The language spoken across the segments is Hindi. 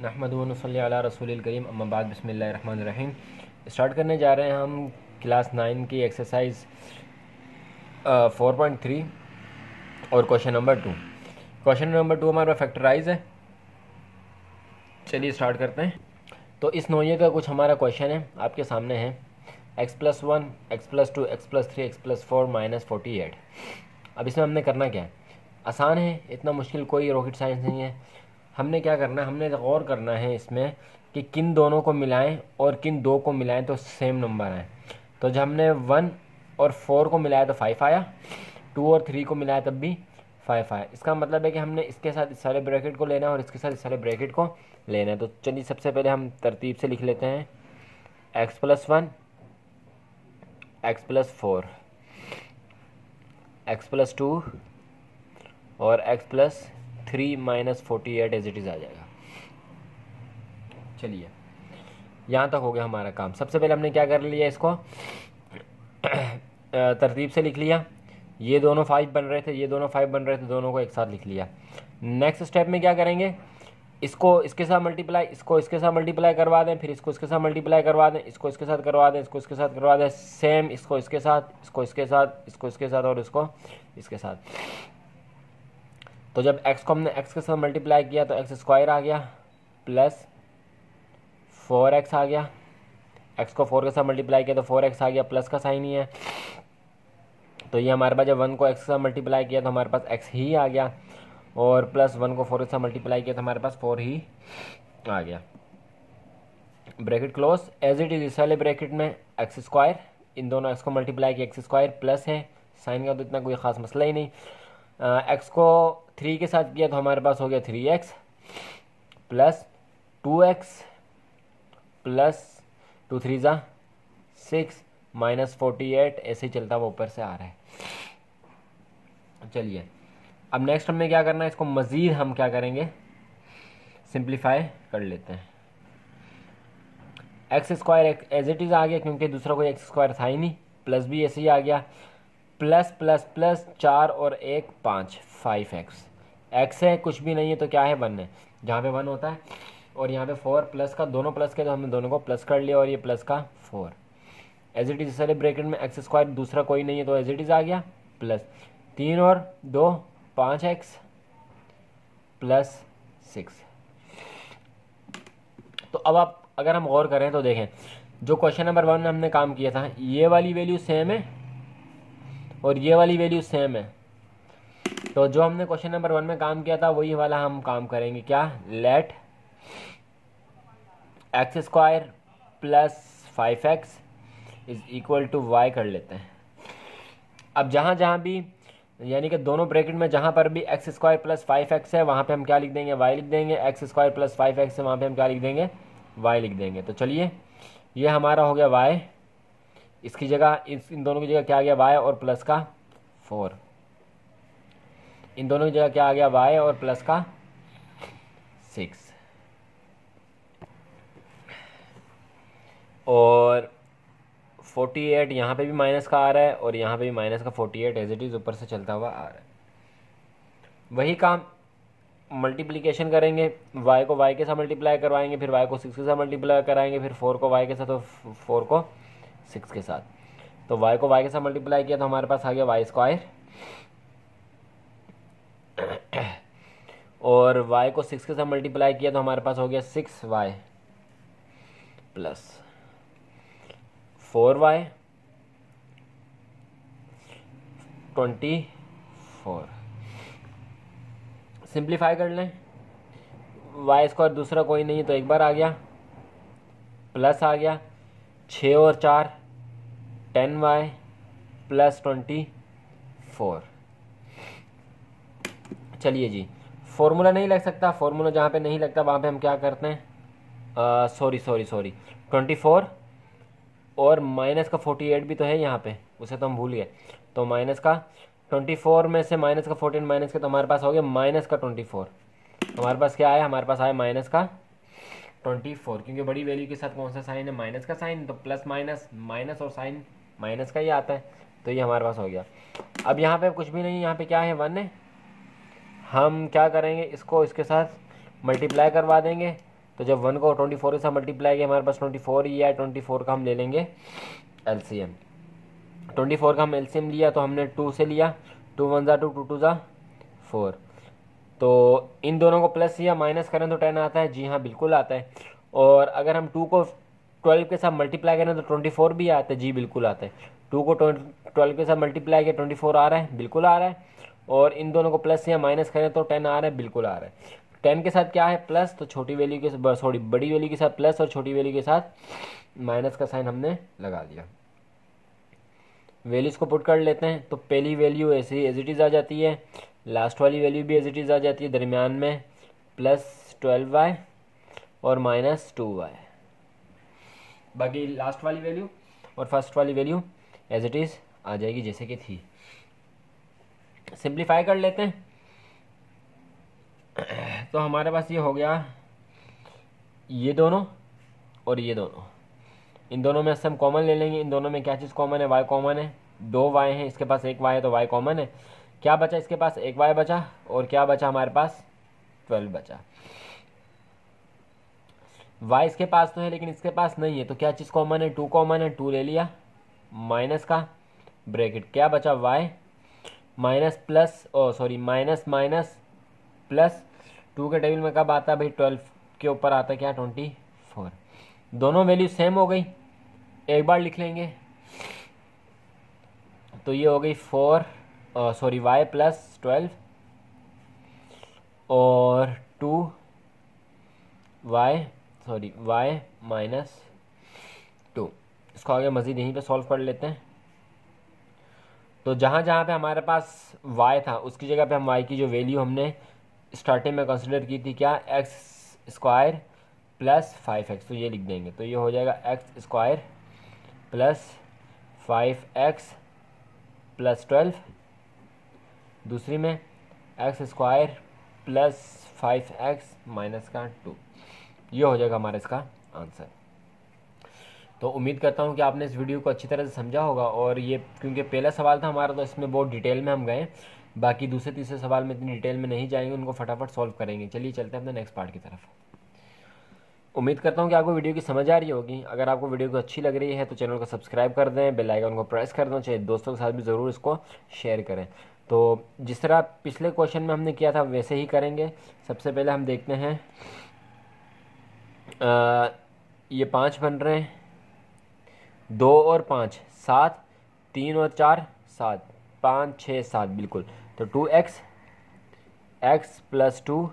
नहमदूनसली रसूल करीम। अम्माबाद बसमीम स्टार्ट करने जा रहे हैं हम क्लास नाइन की एक्सरसाइज फोर पॉइंट थ्री और question number two question number two हमारा फैक्टराइज है। चलिए स्टार्ट करते हैं। तो इस नोये का कुछ हमारा क्वेश्चन है, आपके सामने है। X plus one x plus two x plus three x plus four minus forty eight अब इसमें हमने करना क्या है? आसान है, इतना मुश्किल कोई रॉकेट साइंस नहीं है। हमने क्या करना है? हमने गौर करना है इसमें कि किन दोनों को मिलाएँ और किन दो को मिलाएँ तो सेम नंबर आए। तो जब हमने वन और फोर को मिलाया तो फाइव आया टू और थ्री को मिलाया तब भी फाइव आया। इसका मतलब है कि हमने इसके साथ इस सारे ब्रैकेट को लेना है और इसके साथ इस सारे ब्रैकेट को लेना है। तो चलिए सबसे पहले हम तरतीब से लिख लेते हैं। X plus one x plus four x plus two और x plus three minus forty eight as it is आ जाएगा। चलिए, यहाँ तक हो गया हमारा काम। सबसे पहले हमने क्या कर लिया इसको? तरतीब से लिख लिया। ये दोनों फाइव बन रहे थे, ये दोनों फाइव बन रहे थे, दोनों को एक साथ लिख लिया। नेक्स्ट स्टेप में क्या करेंगे? इसको, इसके साथ मल्टीप्लाई इसको इसके साथ मल्टीप्लाई करवा दें, फिर इसको इसके साथ मल्टीप्लाई करवा दें, इसको इसके साथ करवा दें, इसको इसके साथ करवा दें सेम इसको इसके साथ, इसको इसके साथ, इसको इसके साथ और इसको इसके साथ। तो जब x को हमने x के साथ मल्टीप्लाई किया तो एक्स स्क्वायर आ गया प्लस फोर एक्स आ गया। x को फोर के साथ मल्टीप्लाई किया तो फोर एक्स आ गया प्लस का साइन ही है। तो ये हमारे पास जब वन को x के साथ मल्टीप्लाई किया तो हमारे पास x ही आ गया। और प्लस वन को फोर के साथ मल्टीप्लाई किया तो हमारे पास फोर ही आ गया। Bracket close as it is इस वाले ब्रैकेट में एक्स स्क्वायर इन दोनों एक्स को मल्टीप्लाई किया एक्स स्क्वायर प्लस है। साइन का तो इतना कोई ख़ास मसला ही नहीं। एक्स को थ्री के साथ किया तो हमारे पास हो गया three x plus two x plus two three ज़ा सिक्स माइनस फोर्टी एट, ऐसे ही चलता हुआ ऊपर से आ रहा है। चलिए, अब नेक्स्ट हमें क्या करना है? इसको मज़ीद हम क्या करेंगे? सिंप्लीफाई कर लेते हैं। X square as it is आ गया क्योंकि दूसरा कोई एक्स स्क्वायर था ही नहीं। प्लस भी ऐसे ही आ गया। प्लस प्लस प्लस चार और एक पाँच फाइव एक्स एक्स है, कुछ भी नहीं है तो क्या है वन है? जहाँ पे वन होता है, और यहाँ पे फोर प्लस का, दोनों प्लस के तो हमने दोनों को प्लस कर लिया, और ये प्लस का फोर एज इट इज़ सारे ब्रेकेट में एक्स स्क्वायर दूसरा कोई नहीं है तो एज इट इज़ आ गया प्लस तीन और दो, पाँच एक्स प्लस सिक्स तो अब आप, अगर हम गौर करें तो देखें, जो क्वेश्चन नंबर वन में हमने काम किया था, ये वाली वैल्यू सेम है और ये वाली वैल्यू सेम है। तो जो हमने क्वेश्चन नंबर वन में काम किया था, वही वाला हम काम करेंगे। क्या? Let x square plus five x is equal to y कर लेते हैं। अब जहाँ जहाँ भी, यानी कि दोनों ब्रैकेट में जहाँ पर भी x square plus five x है, वहाँ पे हम क्या लिख देंगे? वाई लिख देंगे। X square plus five x है वहाँ पे हम क्या लिख देंगे? वाई लिख देंगे। तो चलिए, ये हमारा हो गया वाई इसकी जगह, इस, इन दोनों की जगह क्या आ गया? वाई और प्लस का फोर इन दोनों की जगह क्या आ गया? वाई और प्लस का सिक्स और फोर्टी एट यहाँ पर भी माइनस का आ रहा है और यहाँ पे भी माइनस का forty eight as it is ऊपर से चलता हुआ आ रहा है। वही काम मल्टीप्लिकेशन करेंगे। Y को y के साथ मल्टीप्लाई करवाएँगे, फिर y को सिक्स के साथ मल्टीप्लाई कराएँगे फिर फोर को y के साथ और फोर को सिक्स के साथ। तो y को y के साथ मल्टीप्लाई किया तो हमारे पास आ गया वाई स्क्वायर और y को सिक्स के साथ मल्टीप्लाई किया तो हमारे पास हो गया six y plus four y twenty four simplify कर लें। वाई स्क्वायर दूसरा कोई नहीं तो एक बार आ गया। प्लस आ गया। छ और चार ten y plus twenty four. चलिए जी फॉर्मूला नहीं लग सकता फॉर्मूला जहाँ पे नहीं लगता, वहाँ पे हम क्या करते हैं? Sorry sorry sorry twenty four और माइनस का फोर्टी एट भी तो है यहाँ पे, उसे तो हम भूल गए। तो माइनस का ट्वेंटी फोर में से माइनस का फोर्टीन माइनस का तो हमारे पास हो गया माइनस का ट्वेंटी फोर। हमारे पास क्या आया? हमारे पास आया माइनस का ट्वेंटी फोर, क्योंकि बड़ी वैल्यू के साथ कौन सा साइन है? माइनस का साइन तो प्लस माइनस माइनस और साइन माइनस का ही आता है तो ये हमारे पास हो गया। अब यहाँ पे कुछ भी नहीं, यहाँ पे क्या है वन? है हम क्या करेंगे, इसको इसके साथ मल्टीप्लाई करवा देंगे। तो जब वन को ट्वेंटी फोर के साथ मल्टीप्लाई किया, हमारे पास ट्वेंटी फोर ही है ट्वेंटी फोर का हम ले लेंगे L C M twenty four का हम एल सी एम लिया तो हमने टू से लिया टू वन ज़ा टू टू टू ज़ा फोर तो इन दोनों को प्लस या माइनस करें तो टेन आता है, जी हाँ बिल्कुल आता है। और अगर हम टू को ट्वेल्व के साथ मल्टीप्लाई करें तो ट्वेंटी फोर भी आता है। जी, बिल्कुल आता है। टू को ट्वेल्व के साथ मल्टीप्लाई किया ट्वेंटी फोर आ रहा है, बिल्कुल आ रहा है। और इन दोनों को प्लस या माइनस करें तो टेन आ रहा है, बिल्कुल आ रहा है। टेन के साथ क्या है? प्लस तो छोटी वैल्यू के सॉरी बड़ी वैल्यू के साथ प्लस और छोटी वैल्यू के साथ माइनस का साइन हमने लगा दिया। वैल्यूज़ को पुट कर लेते हैं तो पहली वैल्यू ऐसे ही एज इट इज़ आ जाती है। लास्ट वाली वैल्यू भी एज इट इज़ आ जाती है दरमियान में। प्लस ट्वेल्व वाई और माइनस टू वाई बाकी लास्ट वाली वैल्यू और फ़र्स्ट वाली वैल्यू एज इट इज़ आ जाएगी जैसे कि थी। सिंप्लीफाई कर लेते हैं। तो हमारे पास ये हो गया ये दोनों और ये दोनों। इन दोनों में से हम कॉमन ले लेंगे। इन दोनों में क्या चीज़ कॉमन है? वाई कॉमन है। दो वाई हैं, इसके पास एक वाई है तो वाई कॉमन है। क्या बचा? इसके पास एक वाई बचा और क्या बचा? हमारे पास ट्वेल्व बचा। वाई इसके पास तो है, लेकिन इसके पास नहीं है तो क्या चीज़ कॉमन है? टू कॉमन है टू ले लिया। माइनस का ब्रैकेट क्या बचा y minus plus oh sorry minus minus plus two के टेबल में कब आता है भाई? ट्वेल्व के ऊपर आता क्या? ट्वेंटी फोर दोनों वैल्यू सेम हो गई। एक बार लिख लेंगे। तो ये हो गई four sorry y plus twelve और two y sorry y minus two इसको आगे मज़ीद यहीं पे सॉल्व कर लेते हैं। तो जहाँ जहाँ पे हमारे पास y था, उसकी जगह पे हम y की जो वैल्यू हमने स्टार्टिंग में कंसिडर की थी क्या? X square plus five x तो ये लिख देंगे। तो ये हो जाएगा x square plus five x plus twelve दूसरी में x square plus five x minus का टू ये हो जाएगा हमारा इसका आंसर। तो उम्मीद करता हूँ कि आपने इस वीडियो को अच्छी तरह से समझा होगा और ये, क्योंकि पहला सवाल था हमारा तो इसमें बहुत डिटेल में हम गए बाकी दूसरे, तीसरे सवाल में इतनी डिटेल में नहीं जाएँगे, उनको फटाफट सॉल्व करेंगे। चलिए चलते हैं अपने नेक्स्ट पार्ट की तरफ़। उम्मीद करता हूँ कि आपको वीडियो की समझ आ रही होगी। अगर आपको वीडियो को अच्छी लग रही है तो चैनल को सब्सक्राइब कर दें, बेल आइकन को प्रेस कर दें, चाहे दोस्तों के साथ भी ज़रूर इसको शेयर करें। तो जिस तरह पिछले क्वेश्चन में हमने किया था, वैसे ही करेंगे। सबसे पहले हम देखते हैं ये पाँच बन रहे हैं। दो और पाँच, सात, तीन और चार, सात। पाँच छः सात, बिल्कुल। तो two x x plus two,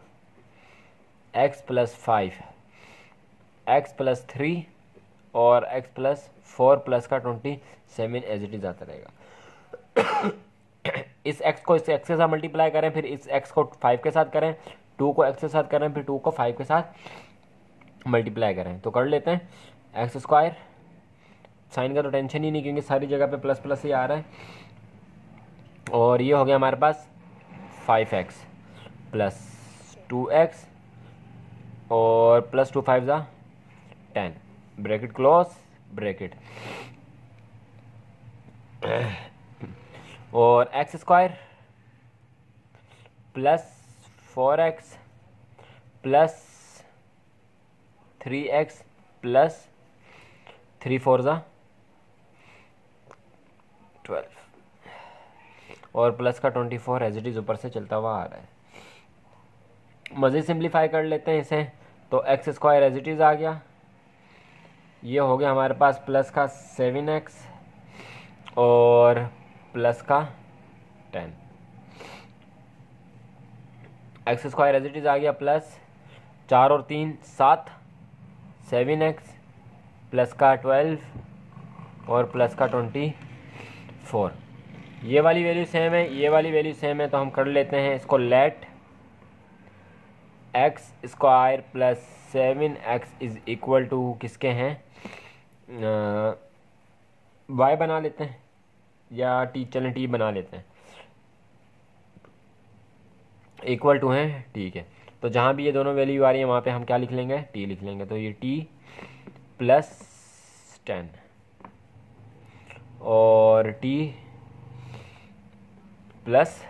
x plus five, x plus three और एक्स प्लस फोर प्लस का twenty seven as it is आता रहेगा। इस एक्स को इस एक्स के साथ मल्टीप्लाई करें, फिर इस एक्स को फाइव के साथ करें, टू को एक्स के साथ करें, फिर टू को फाइव के साथ। मल्टीप्लाई करें। तो कर लेते हैं। एक्स स्क्वायर साइन का तो टेंशन ही नहीं, क्योंकि सारी जगह पे प्लस प्लस ही आ रहा है। और ये हो गया हमारे पास five x plus two x और प्लस टू फाइव ज़ा टेन ब्रैकेट क्लोज ब्रैकेट और x square plus four x plus three x plus three four ज़ा ट्वेल्व। और प्लस का twenty four as it is ऊपर से चलता हुआ आ रहा है। मज़े सिंप्लीफाई कर लेते हैं इसे। तो x square as it is आ गया। ये हो गया हमारे पास प्लस का सेवन एक्स और प्लस का ten. X square as it is आ गया प्लस चार और तीन सात। सेवन एक्स प्लस का ट्वेल्व और प्लस का ट्वेंटी फोर। ये वाली वैल्यू सेम है, ये वाली वैल्यू सेम है तो हम कर लेते हैं इसको let. X square plus seven x is equal to किसके हैं? वाई बना लेते हैं या टी, चलें टी बना लेते हैं। इक्वल टू हैं, ठीक है। तो जहाँ भी ये दोनों वैल्यू आ रही है, वहाँ पे हम क्या लिख लेंगे? टी लिख लेंगे। तो ये टी प्लस टेन और टी प्लस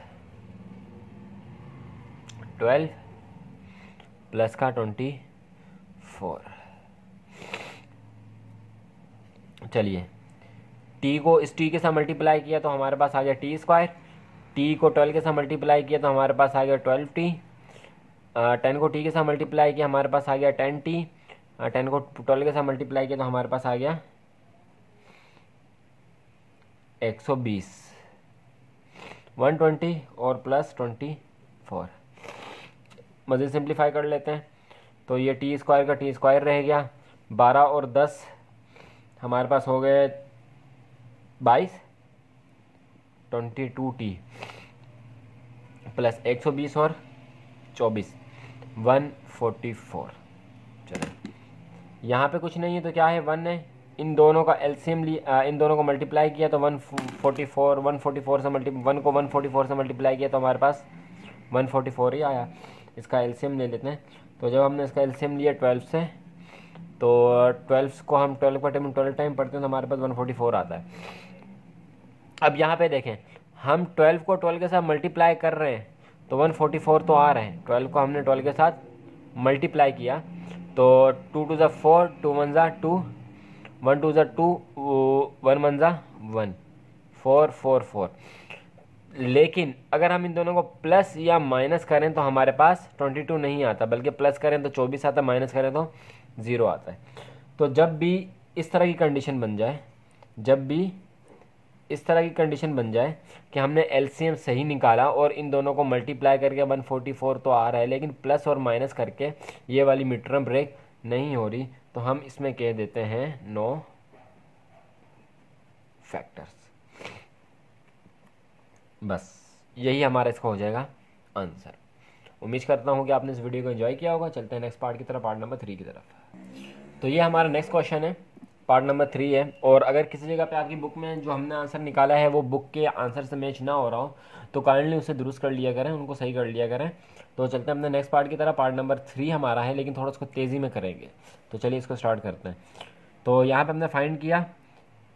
ट्वेल्व प्लस का ट्वेंटी फोर चलिए। टी को इस टी के साथ मल्टीप्लाई किया तो हमारे पास आ गया टी स्क्वायर टी को ट्वेल्व के साथ मल्टीप्लाई किया तो हमारे पास आ गया ट्वेल्व टी टेन को टी के साथ मल्टीप्लाई किया, हमारे पास आ गया टेन टी। टेन को ट्वेल्व के साथ मल्टीप्लाई किया तो हमारे पास आ गया एक सौ बीस। वन ट्वेंटी और प्लस ट्वेंटी फोर। मज़ीद सिंप्लीफाई कर लेते हैं। तो ये टी स्क्वायर का टी स्क्वायर रह गया। बारह और दस हमारे पास हो गए बाईस। Twenty two t. प्लस एक सौ बीस और चौबीस। One forty four. चलो। यहाँ पे कुछ नहीं है तो क्या है? वन है। इन दोनों का एलसीएम लिया इन दोनों को मल्टीप्लाई किया तो one forty four, one forty four से मल्टी वन को वन फोर्टी फोर से मल्टीप्लाई किया तो हमारे पास वन फोर्टी फोर ही आया। इसका एलसीएम ले लेते हैं। तो जब हमने इसका एलसीएम लिया ट्वेल्व से तो ट्वेल्व को हम ट्वेल्व का टाइम ट्वेल्व टाइम पढ़ते हैं तो हमारे पास वन फोर्टी फोर आता है। अब यहाँ पर देखें। हम ट्वेल्व को ट्वेल्व के साथ मल्टीप्लाई कर रहे हैं। तो वन फोर्टी फोर तो आ रहे हैं। ट्वेल्व को हमने ट्वेल्व के साथ मल्टीप्लाई किया। तो टू टू ज़ा फोर, टू वन ज़ा टू, वन टू ज़ा टू, वन वन ज़ा वन, फोर फोर फोर। लेकिन अगर हम इन दोनों को प्लस या माइनस करें तो हमारे पास ट्वेंटी टू नहीं आता, बल्कि प्लस करें तो चौबीस आता, माइनस करें तो ज़ीरो आता है। तो जब भी इस तरह की कंडीशन बन जाए, जब भी इस तरह की कंडीशन बन जाए कि हमने एलसीएम सही निकाला और इन दोनों को मल्टीप्लाई करके 144 तो आ रहा है, लेकिन प्लस और माइनस करके ये वाली मीटरम ब्रेक नहीं हो रही तो हम इसमें कह देते हैं नो फैक्टर्स बस, यही हमारा इसका हो जाएगा आंसर उम्मीद करता हूँ कि आपने इस वीडियो को एंजॉय किया होगा। चलते हैं नेक्स्ट पार्ट की तरफ़ पार्ट नंबर थ्री की तरफ़। तो ये हमारा नेक्स्ट क्वेश्चन है। पार्ट नंबर थ्री है। और अगर किसी जगह पे आपकी बुक में जो हमने आंसर निकाला है, वो बुक के आंसर से मैच ना हो रहा हो तो काइंडली उसे दुरुस्त कर लिया करें, उनको सही कर लिया करें। तो चलते हैं अपने नेक्स्ट पार्ट की तरह पार्ट नंबर थ्री हमारा है, लेकिन थोड़ा उसको तेज़ी में करेंगे। तो चलिए इसको स्टार्ट करते हैं। तो यहाँ पर हमने फाइंड किया,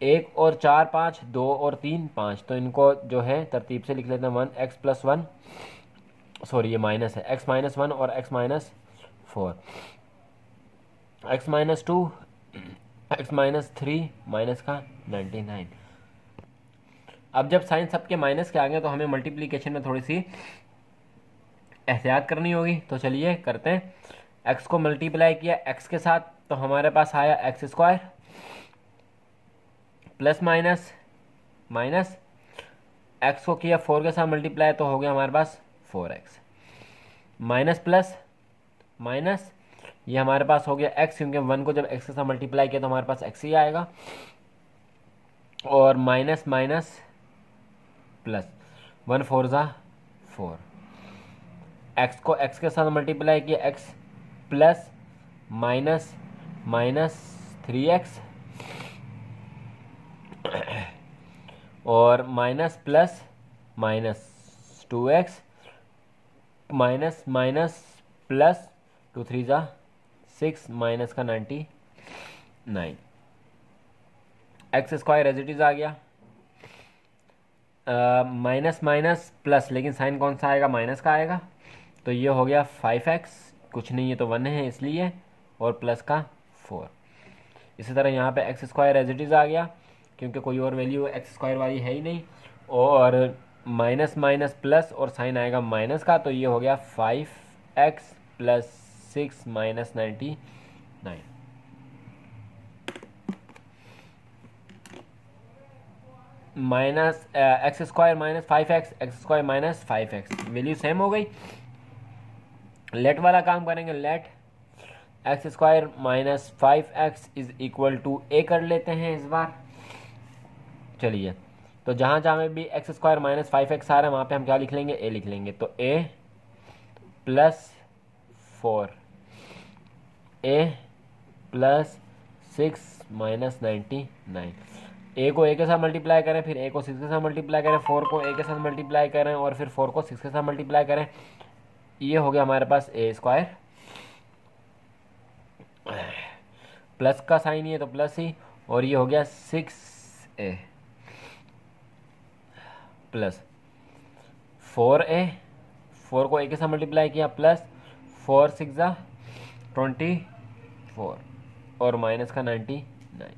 एक और चार पाँच, दो और तीन पाँच। तो इनको जो है, तरतीब से लिख लेते हैं। One, x plus one, sorry, ये माइनस है। एक्स माइनस वन और x minus four. X minus two x minus three minus का नाइन्टी नाइन अब जब साइन सबके माइनस के आ गए तो हमें मल्टीप्लीकेशन में थोड़ी सी एहतियात करनी होगी। तो चलिए करते हैं। एक्स को मल्टीप्लाई किया एक्स के साथ तो हमारे पास आया x square plus minus minus x को किया फोर के साथ मल्टीप्लाई तो हो गया हमारे पास four x minus plus minus ये हमारे पास हो गया एक्स क्योंकि वन को जब एक्स के साथ मल्टीप्लाई किया तो हमारे पास एक्स ही आएगा। और minus minus plus one four ज़ा फोर। एक्स को एक्स के साथ मल्टीप्लाई किया x plus minus minus three x और minus plus minus two x minus minus plus two three ज़ा सिक्स माइनस का ninety nine. X square as it is आ गया। माइनस माइनस प्लस, लेकिन साइन कौन सा आएगा? माइनस का आएगा। तो ये हो गया फाइव एक्स कुछ नहीं है तो वन है, इसलिए। और प्लस का फोर। इसी तरह यहाँ पे x square as it is आ गया, क्योंकि कोई और वैल्यू एक्स स्क्वायर वाली है ही नहीं। और माइनस माइनस प्लस, और साइन आएगा माइनस का तो ये हो गया five x plus six minus ninety nine minus x square minus five x x square minus five x value same हो गई. लेट वाला काम करेंगे let x square minus five x is equal to a कर लेते हैं इस बार. चलिए तो जहाँ जहाँ में भी x square minus five x आ रहा है, वहाँ पे हम क्या लिख लेंगे? ए लिख लेंगे. तो a plus four a plus six minus ninety nine a को ए के साथ मल्टीप्लाई करें, फिर ए को सिक्स के साथ मल्टीप्लाई करें फोर को ए के साथ मल्टीप्लाई करें और फिर फोर को सिक्स के साथ मल्टीप्लाई करें। ये हो गया हमारे पास ए स्क्वायर प्लस का साइन ही है तो प्लस ही, और ये हो गया six a plus four a four को ए के साथ मल्टीप्लाई किया plus four six twenty four और माइनस का ninety nine.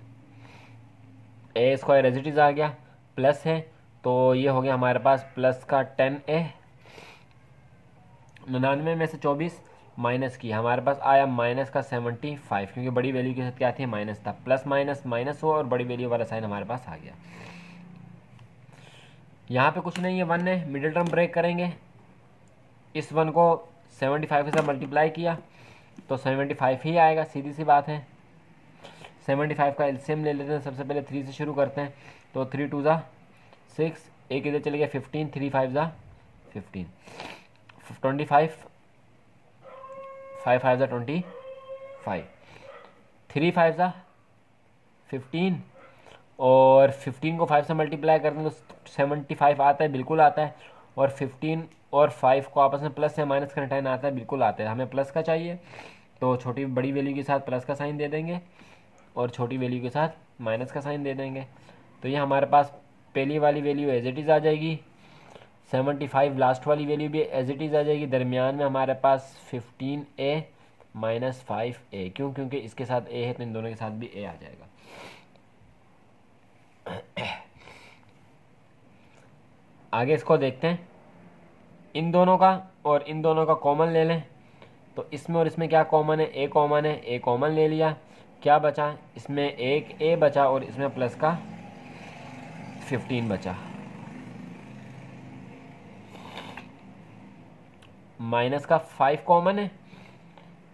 A square as it is आ गया प्लस है तो ये हो गया हमारे पास प्लस का टेन ए निन्यानवे में से चौबीस माइनस की, हमारे पास आया माइनस का सेवेंटी फाइव क्योंकि बड़ी वैल्यू के साथ क्या थी? माइनस था। प्लस माइनस माइनस हुआ और बड़ी वैल्यू वाला साइन हमारे पास आ गया। यहाँ पे कुछ नहीं है वन है। मिडिल टर्म ब्रेक करेंगे। इस वन को सेवेंटी फाइव से मल्टीप्लाई किया। तो सेवेंटी फाइव ही आएगा, सीधी सी बात है। सेवेंटी फाइव का एल्सियम ले लेते हैं, सबसे पहले थ्री से शुरू करते हैं। तो थ्री टू ज़ा सिक्स एक इधर चले गया फिफ्टीन थ्री फाइव ज़ा fifteen twenty five five five ज़ा ट्वेंटी फाइव थ्री फाइव ज़ा फिफ्टीन और फिफ्टीन को फाइव से मल्टीप्लाई करते हैं तो सेवेंटी फाइव आता है, बिल्कुल आता है। और फिफ्टीन और फाइव को आपस में प्लस या माइनस का टेन आता है, बिल्कुल आता है। हमें प्लस का चाहिए तो छोटी बड़ी वैल्यू के साथ प्लस का साइन दे देंगे और छोटी वैल्यू के साथ माइनस का साइन दे देंगे। तो ये हमारे पास पहली वाली वैल्यू एज इट इज़ आ जाएगी। सेवेंटी फाइव लास्ट वाली वैल्यू भी एज इट इज़ आ जाएगी। दरमियान में हमारे पास fifteen a minus five a क्यों? क्योंकि इसके साथ ए है तो इन दोनों के साथ भी ए आ जाएगा। आगे इसको देखते हैं। इन दोनों का और इन दोनों का कॉमन ले लें। तो इसमें और इसमें क्या कॉमन है? ए कॉमन है ए कॉमन ले लिया। क्या बचा? इसमें एक ए बचा और इसमें प्लस का फिफ्टीन बचा। माइनस का फाइव कॉमन है।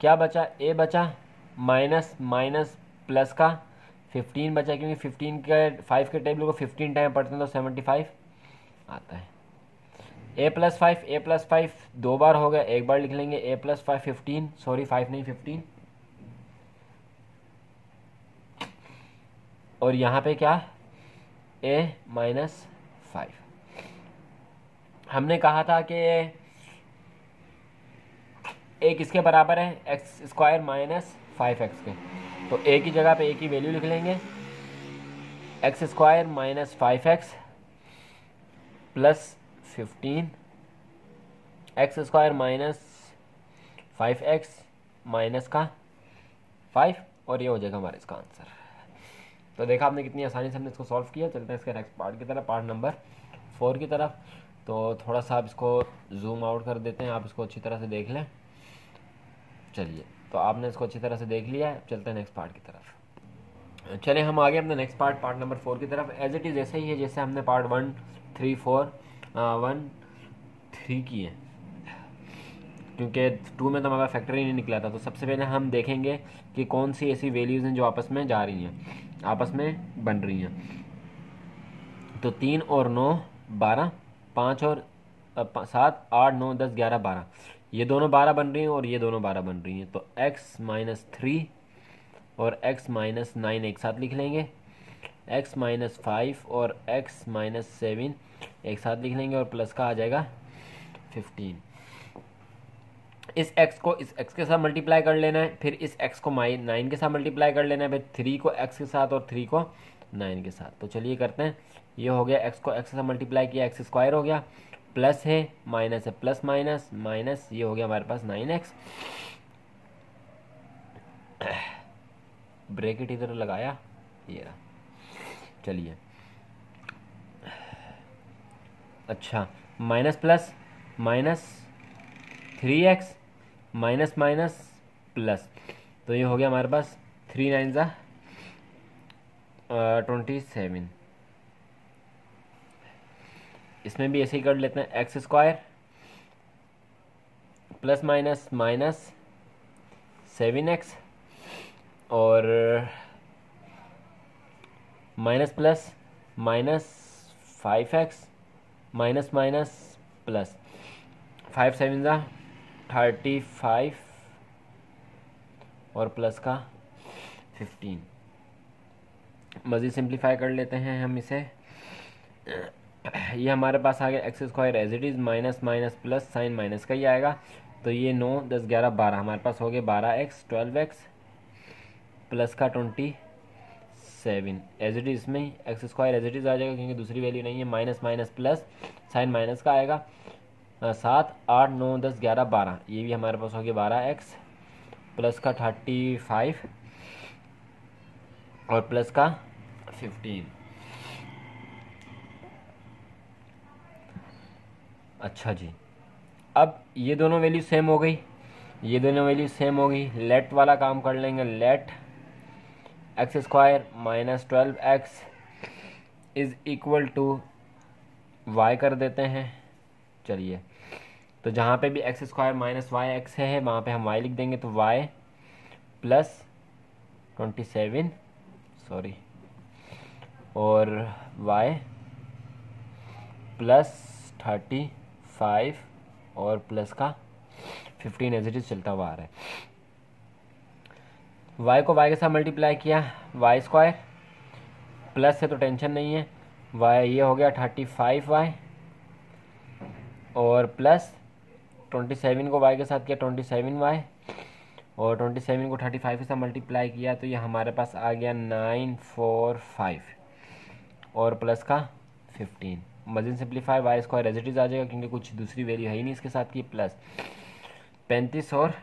क्या बचा? ए बचा। माइनस माइनस प्लस का फिफ्टीन बचा, क्योंकि फिफ्टीन के फाइव के टेबल को फिफ्टीन टाइम पढ़ते हैं तो सेवेंटी फाइव आता है। A plus five a plus five दो बार हो गया, एक बार लिख लेंगे a plus five fifteen sorry five नहीं फिफ्टीन और यहाँ पे क्या? ए माइनस फाइव हमने कहा था कि ए किसके बराबर है? X square minus five x के। तो ए की जगह पे ए की वैल्यू लिख लेंगे। X square minus five x plus fifteen x square minus five x minus का फाइव और ये हो जाएगा हमारा इसका आंसर तो देखा आपने कितनी आसानी से हमने इसको सॉल्व किया. चलते हैं इसके नेक्स्ट पार्ट की तरफ़ पार्ट नंबर फोर की तरफ़. तो थोड़ा सा आप इसको जूम आउट कर देते हैं, आप इसको अच्छी तरह से देख लें. चलिए तो आपने इसको अच्छी तरह से देख लिया है. चलते हैं नेक्स्ट पार्ट की तरफ़. चले हम आगे अपने next part part number four की तरफ़. एज इट इज़ ऐसे ही है जैसे हमने part one three four one three की है। क्योंकि टू में तो हमारा फैक्टर नहीं निकला था तो सबसे पहले हम देखेंगे कि कौन सी ऐसी वैल्यूज़ हैं जो आपस में जा रही हैं, आपस में बन रही हैं। तो तीन और नौ, बारह, पाँच और सात, आठ, नौ, दस, ग्यारह, बारह। ये दोनों बारह बन रही हैं और ये दोनों बारह बन रही हैं। तो x माइनस थ्री और x माइनस नाइन एक साथ लिख लेंगे। x माइनस फाइव और x माइनस सेवन एक साथ लिख लेंगे और प्लस का आ जाएगा फिफ्टीन। इस एक्स को, इस एक्स के साथ मल्टीप्लाई कर लेना है, फिर इस एक्स को माइ नाइन के साथ मल्टीप्लाई कर लेना है, फिर थ्री को एक्स के साथ और थ्री को नाइन के साथ। तो चलिए करते हैं। ये हो गया एक्स को एक्स के साथ मल्टीप्लाई किया एक्स स्क्वायर हो गया। प्लस है माइनस है प्लस माइनस माइनस ये हो गया हमारे पास नाइन एक्स ब्रेकेट इधर लगाया, ये चलिए। अच्छा minus plus minus three x minus minus plus तो ये हो गया हमारे पास थ्री नाइन ज़ा ट्वेंटी सेवन इसमें भी ऐसे ही कर लेते हैं x square plus minus minus seven x और minus plus minus five x minus minus plus. Five seven ज़ा, थर्टी फाइव और प्लस का फिफ्टीन। मज़ीद सिंप्लीफाई कर लेते हैं हम इसे। ये हमारे पास आ गया x square as it is, minus minus plus sign minus का ही आएगा। तो ये नौ, दस, ग्यारह, बारह, हमारे पास हो गए बारह एक्स, ट्वेल्व एक्स, प्लस का twenty seven. As it is इसमें x square as it is आ जाएगा क्योंकि दूसरी वैल्यू नहीं है minus minus plus sign minus का आएगा। सात, आठ, नौ, दस, ग्यारह, बारह। ये भी हमारे पास हो गया बारह एक्स प्लस का थर्टी फाइव और प्लस का फिफ्टीन अच्छा जी। अब ये दोनों वैल्यू सेम हो गई। ये दोनों वैल्यू सेम हो गई। लेट वाला काम कर लेंगे। Let x square minus twelve x is equal to y कर देते हैं। चलिए। तो जहाँ पे भी x square minus y x है, वहाँ पे हम वाई लिख देंगे तो y plus twenty seven sorry और वाई प्लस थर्टी फाइव और प्लस का फिफ्टीन एज इट इज़ चलता हुआ आ रहा है। वाई को वाई के साथ मल्टीप्लाई किया वाई स्क्वायर प्लस है तो टेंशन नहीं है। वाई ये हो गया थर्टी फाइव वाई और प्लस ट्वेंटी सेवन को वाई के साथ किया ट्वेंटी सेवन वाई और ट्वेंटी सेवन को थर्टी फाइव के साथ मल्टीप्लाई किया तो ये हमारे पास आ गया नाइन फोर फाइव और प्लस का फिफ्टीन मजिन सिंप्लीफाई वाई स्क्वायर एज आ जाएगा, क्योंकि कुछ दूसरी वैल्यू है ही नहीं इसके साथ की प्लस पैंतीस और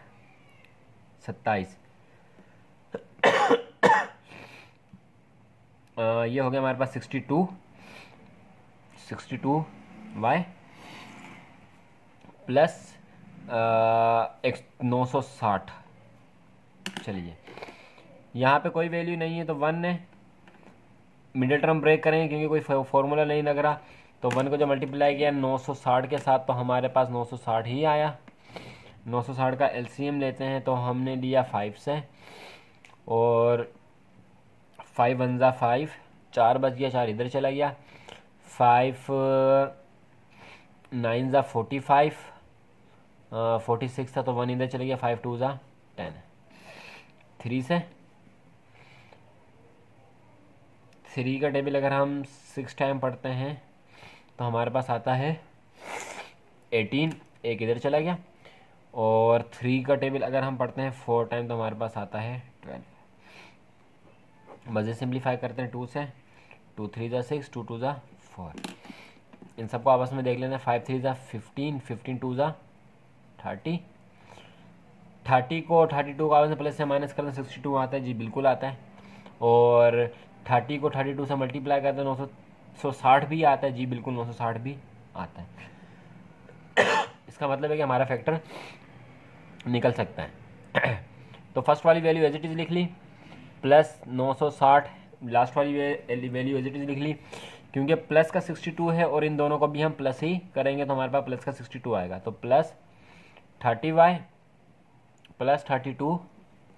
सत्ताईस। ये हो गया हमारे पास sixty two sixty two y plus एक नौ सौ साठ। चलिए। यहाँ पे कोई वैल्यू नहीं है तो वन है। मिडिल टर्म ब्रेक करेंगे क्योंकि कोई फॉर्मूला नहीं लग रहा। तो वन को जो मल्टीप्लाई किया 960 के साथ तो हमारे पास 960 ही आया। 960 का एलसीएम लेते हैं तो हमने लिया फाइव से और फाइव वन ज़ा फाइव, चार बच गया, चार इधर चला गया। फाइव नाइन ज़ा फोर्टी फाइव फोर्टी सिक्स था तो वन इधर चला गया, फाइव टू ज़ा टेन। थ्री से? थ्री का टेबल अगर हम सिक्स टाइम पढ़ते हैं तो हमारे पास आता है एटीन, एक इधर चला गया। और थ्री का टेबल अगर हम पढ़ते हैं, फोर टाइम तो हमारे पास आता है ट्वेल्व। मज़े सिंप्लीफाई करते हैं टू से टू थ्री ज़ा सिक्स टू टू ज़ा फोर इन सबको आपस में देख लेना फाइव थ्री ज़ा फिफ्टीन फिफ्टीन टू ज़ा थर्टी थर्टी को थर्टी टू को आपस में प्लस से माइनस करते हैं सिक्सटी टू आता है, जी बिल्कुल आता है. और थर्टी को थर्टी टू से मल्टीप्लाई करते हैं नौ सौ सौ साठ भी आता है, जी बिल्कुल नौ सौ साठ भी आता है. इसका मतलब है कि हमारा फैक्टर निकल सकता है. तो फ़र्स्ट वाली वैल्यू एज इट इज़ लिख ली. प्लस नौ सौ साठ लास्ट वाली वैल्यू एज इट इज़ लिख ली, क्योंकि प्लस का सिक्सटी टू है और इन दोनों को भी हम प्लस ही करेंगे तो हमारे पास प्लस का सिक्सटी टू आएगा। तो plus thirty y plus thirty two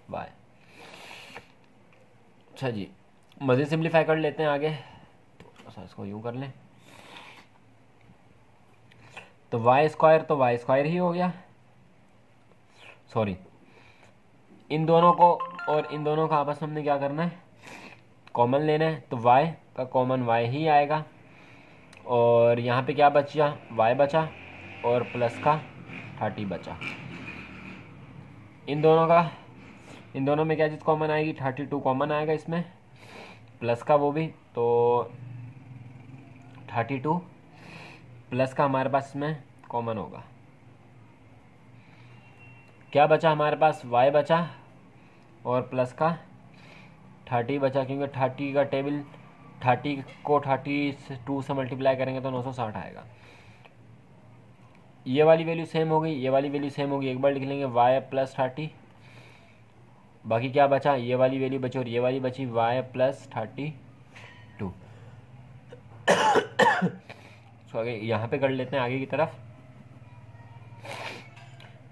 y अच्छा जी मज़ीद सिंप्लीफाई कर लेते हैं आगे। तो इसको यूँ कर लें। तो वाई स्क्वायर तो वाई स्क्वायर ही हो गया। सॉरी इन दोनों को और इन दोनों का आपस में हमने क्या करना है? कॉमन लेना है तो वाई का कॉमन वाई ही आएगा। और यहाँ पे क्या बचा? वाई बचा और प्लस का थर्टी बचा। इन दोनों का, इन दोनों में क्या चीज़ कॉमन आएगी? थर्टी टू कॉमन आएगा इसमें। प्लस का वो भी तो थर्टी टू प्लस का हमारे पास इसमें कॉमन होगा। क्या बचा हमारे पास? वाई बचा और प्लस का थर्टी बचा, क्योंकि थर्टी का टेबल थर्टी को थर्टी टू से मल्टीप्लाई करेंगे तो नौ सौ साठ आएगा। ये वाली वैल्यू सेम हो गई ये वाली वैल्यू सेम होगी, एक बार लिख लेंगे वाई प्लस थर्टी बाकी क्या बचा? ये वाली वैल्यू बची और ये वाली बची y plus thirty two so आगे यहाँ पे कर लेते हैं, आगे की तरफ़।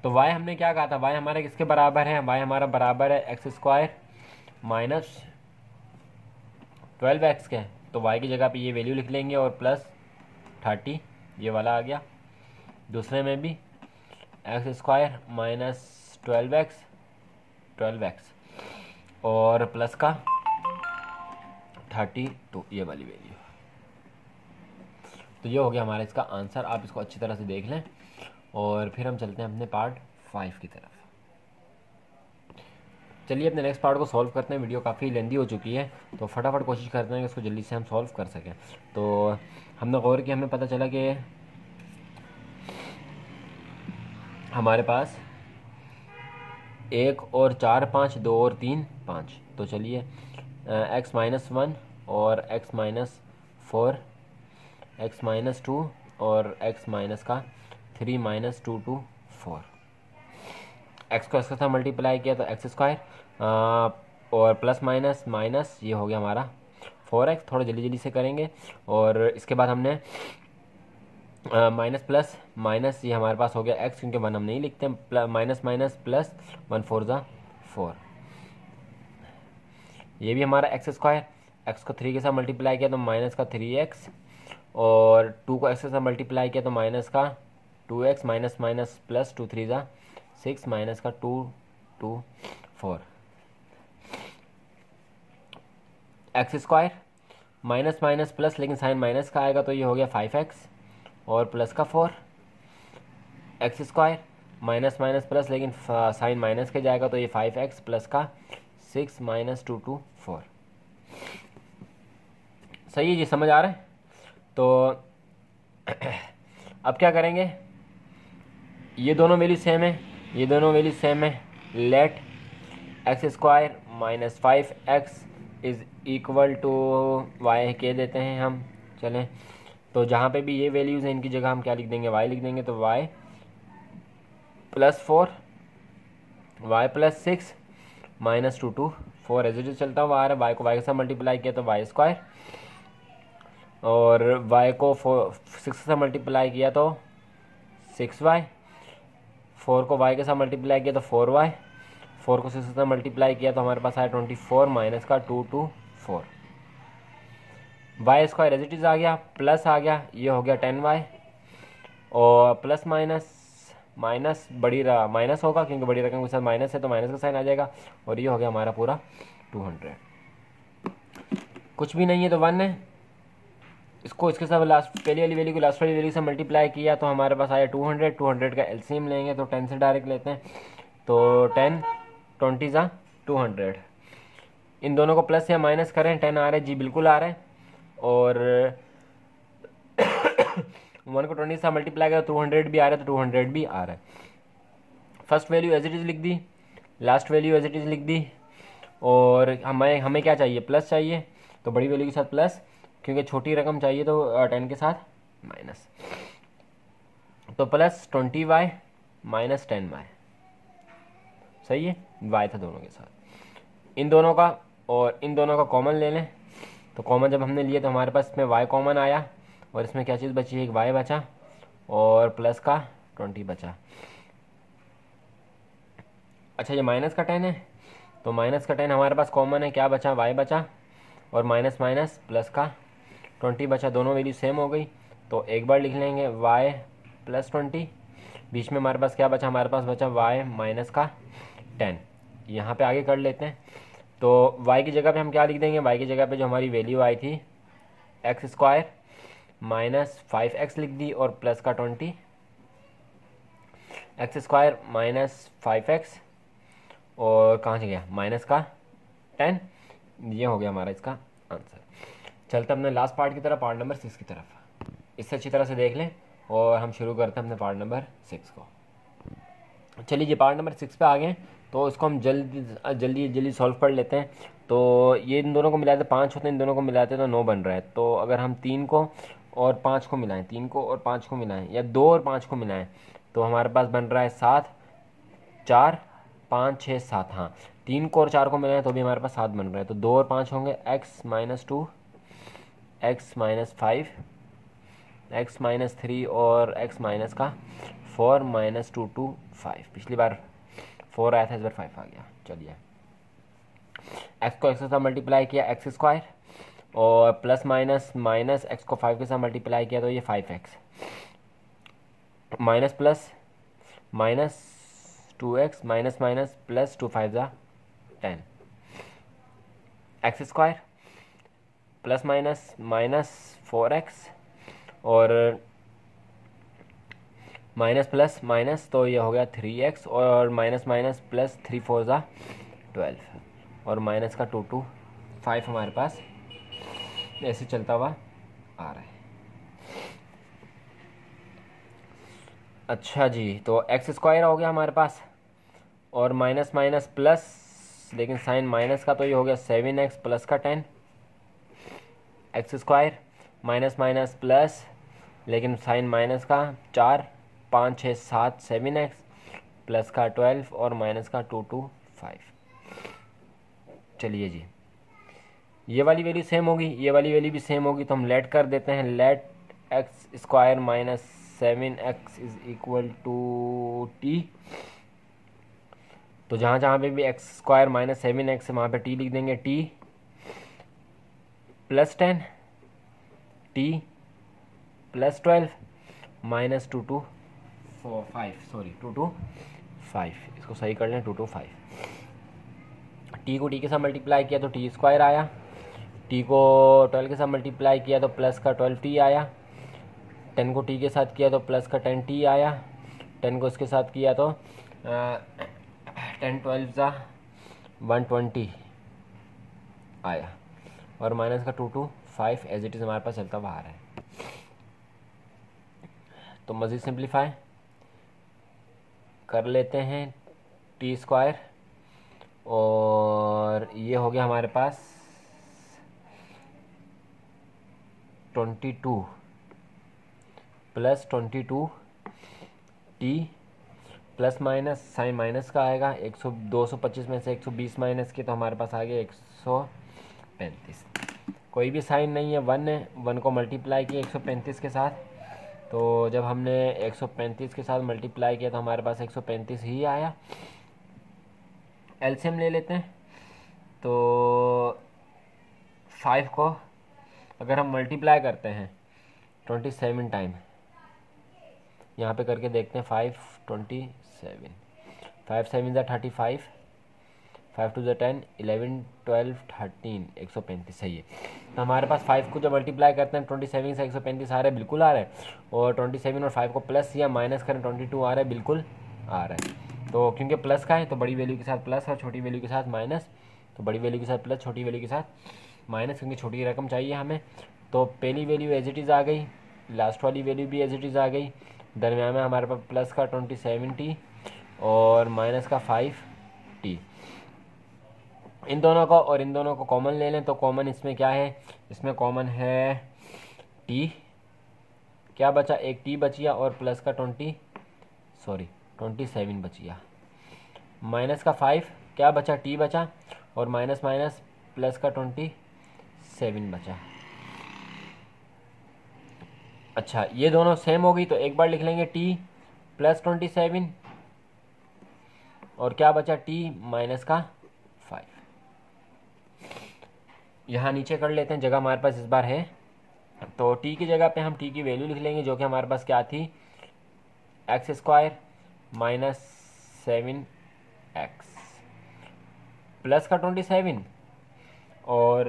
तो y हमने क्या कहा था? y हमारे किसके बराबर है? y हमारा बराबर है x square minus twelve x के। तो y की जगह पे ये वैल्यू लिख लेंगे और प्लस थर्टी ये वाला आ गया। दूसरे में भी x square minus twelve x twelve x और प्लस का थर्टी टू ये वाली वैल्यू तो ये हो गया हमारा इसका आंसर आप इसको अच्छी तरह से देख लें। और फिर हम चलते हैं अपने पार्ट फाइव की तरफ़। चलिए अपने नेक्स्ट पार्ट को सॉल्व करते हैं। वीडियो काफ़ी लेंदी हो चुकी है तो फटाफट कोशिश करते हैं कि इसको जल्दी से हम सॉल्व कर सकें। तो हमने गौर किया, हमें पता चला कि हमारे पास एक और चार पाँच, दो और तीन पाँच। तो चलिए एक्स माइनस वन और x minus four x minus two और एक्स माइनस का three minus two two four. X को एक्स के साथ मल्टीप्लाई किया तो एक्स स्क्वायर और प्लस माइनस माइनस ये हो गया हमारा फोर एक्स। थोड़ा जल्दी जल्दी से करेंगे, और इसके बाद हमने माइनस प्लस माइनस ये हमारे पास हो गया एक्स, क्योंकि वन हम नहीं लिखते minus minus plus one four ज़ा फोर। ये भी हमारा एक्स स्क्वायर, एक्स को थ्री के साथ मल्टीप्लाई किया तो माइनस का थ्री एक्स, और टू को एक्स के साथ मल्टीप्लाई किया तो माइनस का two x minus minus plus two three ज़ा सिक्स माइनस का two two, four. X square minus minus plus, लेकिन साइन माइनस का आएगा तो ये हो गया फाइव एक्स और प्लस का four. X square minus minus plus, लेकिन साइन माइनस के जाएगा तो ये फाइव एक्स प्लस का six minus two two, four. सही है जी, समझ आ रहा है? तो अब क्या करेंगे? ये दोनों वैल्यू सेम है, ये दोनों वैल्यू सेम है। Let x square minus five x is equal to y कह देते हैं हम, चलें। तो जहाँ पे भी ये वैल्यूज़ हैं, इनकी जगह हम क्या लिख देंगे? वाई लिख देंगे तो y plus four y plus six minus two two four as चलता हुआ आ रहा है। वाई को वाई के साथ मल्टीप्लाई किया तो वाई स्क्वायर और वाई को फोर सिक्स से मल्टीप्लाई किया तो सिक्स वाई फोर को वाई के साथ मल्टीप्लाई किया तो फोर वाई फोर को सिक्स से मल्टीप्लाई किया तो हमारे पास आया ट्वेंटी फोर माइनस का two two four y square as आ गया प्लस आ गया, ये हो गया टेन वाई और प्लस माइनस माइनस बड़ी माइनस होगा क्योंकि बड़ी रकम के साथ माइनस है तो माइनस का साइन आ जाएगा, और ये हो गया हमारा पूरा टू हंड्रेड कुछ भी नहीं है तो वन है इसको इसके साथ लास्ट पहली वाली वैल्यू को लास्ट वाली वैल्यू से मल्टीप्लाई किया तो हमारे पास आया टू हंड्रेड टू हंड्रेड का एलसीएम लेंगे तो टेन से डायरेक्ट लेते हैं। तो टेन ट्वेंटी ज़ा टू हंड्रेड इन दोनों को प्लस या माइनस करें टेन आ रहा, जी बिल्कुल आ रहा है। और वन को ट्वेंटी से मल्टीप्लाई करें टू हंड्रेड भी आ रहा है तो टू हंड्रेड भी आ रहा है। First value as it is लिख दी last value as it is लिख दी। और हमें हमें क्या चाहिए? प्लस चाहिए तो बड़ी वैल्यू के साथ प्लस क्योंकि छोटी रकम चाहिए तो टेन के साथ, माइनस। तो plus twenty y, minus ten y. सही है? वाई था दोनों के साथ। इन दोनों का, और इन दोनों का कॉमन ले लें। तो कॉमन जब हमने लिए तो हमारे पास इसमें वाई कॉमन आया, और इसमें क्या चीज़ बची? एक वाई बचा, और प्लस का ट्वेंटी बचा। अच्छा ये माइनस का टेन है तो माइनस का टेन हमारे पास कॉमन है। क्या बचा? वाई बचा, और माइनस माइनस प्लस का ट्वेंटी बचा, दोनों वैल्यू सेम हो गई तो एक बार लिख लेंगे वाई प्लस ट्वेंटी। बीच में हमारे पास क्या बचा? हमारे पास बचा वाई माइनस का टेन। यहाँ पे आगे कर लेते हैं। तो y की जगह पे हम क्या लिख देंगे? y की जगह पे जो हमारी वैल्यू आई थी x square minus five x लिख दी और प्लस का twenty. X square minus five x और कहाँ से गया? माइनस का टेन। ये हो गया हमारा इसका आंसर चलते अपने लास्ट पार्ट की तरफ़ पार्ट नंबर सिक्स की तरफ़। इससे अच्छी तरह से देख लें और हम शुरू करते हैं अपने पार्ट नंबर सिक्स को। चलिए जी पार्ट नंबर सिक्स पे आ गए तो इसको हम जल्दी जल्दी जल्दी सॉल्व कर लेते हैं। तो ये इन दोनों को मिलाते पाँच होते हैं, इन दोनों को मिलाते हैं तो नौ बन रहा है। तो अगर हम तीन को और पाँच को मिलाएँ, तीन को और पाँच को मिलाएँ, या दो और पाँच को मिलाएँ तो हमारे पास बन रहा है सात, चार, पाँच छः सात। हाँ तीन को और चार को मिलाएँ तो भी हमारे पास सात बन रहा है। तो दो और पाँच होंगे x minus two x minus five x minus three और एक्स माइनस का four minus two two five पिछली बार फोर आया था, इस बार फाइव आ गया। चलिए। एक्स को एक्स के साथ मल्टीप्लाई किया एक्स स्क्वायर और प्लस माइनस माइनस एक्स को फाइव के साथ मल्टीप्लाई किया तो ये five x minus plus minus two x minus minus plus two five ज़ा ten x square plus minus minus four x और माइनस प्लस माइनस तो ये हो गया थ्री एक्स और minus minus plus three four ज़ा ट्वेल्व और माइनस का टू टू फाइव हमारे पास ऐसे चलता हुआ आ रहा है। अच्छा जी तो एक्स स्क्वायर हो गया हमारे पास और माइनस माइनस प्लस, लेकिन साइन माइनस का तो ये हो गया सेवन एक्स प्लस का ten. X square minus minus plus, लेकिन साइन माइनस का चार, पाँच, छः, सात, सेवन एक्स, प्लस का ट्वेल्व और माइनस का टू टू, फाइव। चलिए जी। ये वाली वैल्यू सेम होगी, ये वाली वैल्यू भी सेम होगी तो हम लेट कर देते हैं। Let x square minus seven x is equal to t. तो जहाँ जहाँ पे भी x square minus seven x है, वहाँ पर टी लिख देंगे, t. Plus ten, t, plus twelve, minus two two, four, five, sorry, two two, five. इसको सही कर लें, टू टू, फाइव। टी को टी के साथ मल्टीप्लाई किया तो टी स्क्वायर आया। टी को ट्वेल्व के साथ मल्टीप्लाई किया तो प्लस का ट्वेल्व टी आया। टेन को टी के साथ किया तो प्लस का टेन टी आया। टेन को इसके साथ किया तो टेन ट्वेल्व ज़ा वन ट्वेंटी आया। और माइनस का two two five as it is हमारे पास चलता बाहर है। तो मज़ीद सिंप्लीफाई कर लेते हैं टी स्क्वायर और ये हो गया हमारे पास twenty two plus twenty two t plus minus sign minus का आएगा। एक सौ, दो सौ पच्चीस में से एक सौ बीस माइनस के तो हमारे पास आ गया एक सौ पैंतीस। कोई भी साइन नहीं है, वन है, वन को मल्टीप्लाई किया एक सौ पैंतीस के साथ। तो जब हमने एक सौ पैंतीस के साथ मल्टीप्लाई किया तो हमारे पास एक सौ पैंतीस ही आया। एल्शियम ले लेते हैं। तो फाइव को अगर हम मल्टीप्लाई करते हैं ट्वेंटी सेवन टाइम यहाँ पे करके देखते हैं five twenty seven five seven ज़ा थर्टी फाइव फाइव टू ज़ा टेन, इलेवन, ट्वेल्व, थर्टीन, एक सौ पैंतीस सही है तो हमारे पास फाइव को जब मल्टीप्लाई करते हैं ट्वेंटी सेवन से एक सौ पैंतीस आ रहा है, बिल्कुल आ रहा है। और ट्वेंटी सेवन और फाइव को प्लस या माइनस करें ट्वेंटी टू आ रहा है, बिल्कुल आ रहा है। तो क्योंकि प्लस का है तो बड़ी वैल्यू के साथ प्लस और छोटी वैल्यू के साथ माइनस तो बड़ी वैल्यू के साथ प्लस छोटी वैल्यू के साथ माइनस क्योंकि छोटी रकम चाहिए हमें। तो पहली वैल्यू एज इट इज़ आ गई लास्ट वाली वैल्यू भी एज इट इज़ आ गई। दरमियान में हमारे पास प्लस का ट्वेंटी सेवन टी और माइनस का फाइव टी इन दोनों को और इन दोनों को कॉमन ले लें तो कॉमन इसमें क्या है? इसमें कॉमन है टी क्या बचा? एक टी बचिया और प्लस का ट्वेंटी सॉरी ट्वेंटी सेवन बचिया माइनस का फाइव क्या बचा? टी बचा और माइनस माइनस प्लस का ट्वेंटी सेवन बचा। अच्छा ये दोनों सेम हो गई तो एक बार लिख लेंगे टी प्लस ट्वेंटी सेवन और क्या बचा? टी माइनस का फाइव यहाँ नीचे कर लेते हैं, जगह हमारे पास इस बार है। तो टी की जगह पे हम टी की वैल्यू लिख लेंगे, जो कि हमारे पास क्या थी? X square minus seven x plus का ट्वेंटी सेवन और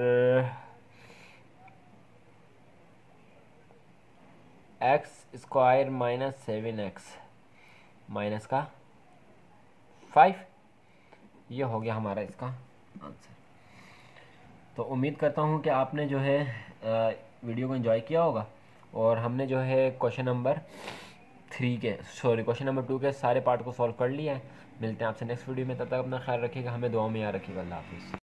x square minus seven x minus का फाइव ये हो गया हमारा इसका आंसर तो उम्मीद करता हूँ कि आपने जो है वीडियो को एंजॉय किया होगा। और हमने जो है क्वेश्चन नंबर थ्री के सॉरी क्वेश्चन नंबर टू के सारे पार्ट को सॉल्व कर लिया है। मिलते हैं आपसे नेक्स्ट वीडियो में, तब तक अपना ख्याल रखिएगा, हमें दुआ में याद रखिएगा, अल्लाह हाफिज़।